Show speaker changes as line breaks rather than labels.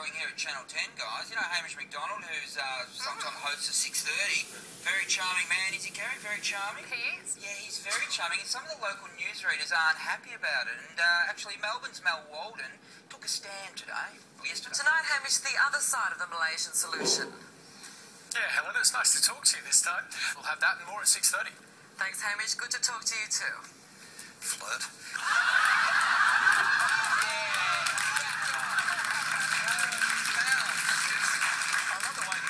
brewing here at Channel 10, guys. You know Hamish McDonald, who's uh, sometimes hosts at 6.30. Very charming man, is he, Gary? Very charming?
He is.
Yeah, he's very charming. And some of the local newsreaders aren't happy about it. And uh, actually, Melbourne's Mal Walden took a stand today, yesterday.
Tonight, Hamish, the other side of the Malaysian solution.
Yeah, Helen, it's nice to talk to you this time. We'll have that and more at 6.30.
Thanks, Hamish. Good to talk to you too.
Flirt.